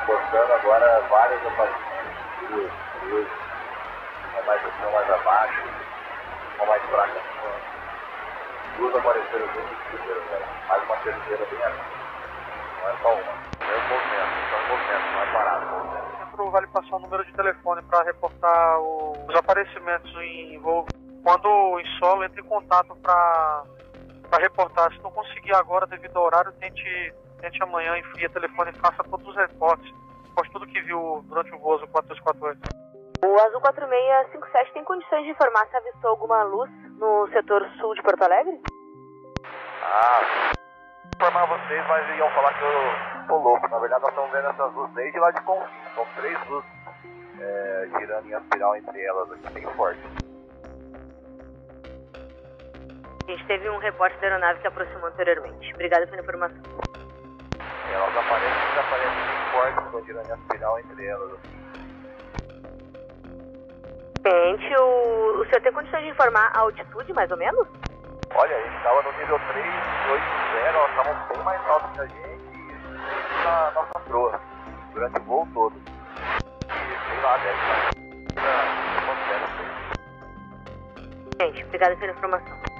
reportando agora várias aparições, duas, três, uma mais acima, mais abaixo, uma mais fraca, duas apareceram juntas, né? mais uma terceira bem ali. Não é só uma. É um movimento, só um movimento, não é parado, um centro vai lhe passar o número de telefone para reportar os aparecimentos em voo. Quando em solo, entre em contato para reportar. Se não conseguir agora devido ao horário, tente, tente amanhã e via telefone e faça todos os reportes. Poste tudo que viu durante o voo Azul 4248. O Azul 4657 tem condições de informar se avistou alguma luz no setor sul de Porto Alegre? Ah, informar vocês, mas iam falar que eu tô louco. Na verdade, nós estamos vendo essas luzes desde lá de Confins. São três luzes é, girando em espiral entre elas aqui, bem forte. A gente teve um reporte da aeronave que aproximou anteriormente. Obrigada pela informação. Elas aparecem, desaparecem bem fortes, estão girando em espiral entre elas. Assim. Gente, o, o senhor tem condições de informar a altitude, mais ou menos? Olha, a gente estava no nível 380, nós estávamos bem mais altos que a gente e na nossa proa, durante o voo todo. E sei lá, deve estar. Gente, obrigada pela informação.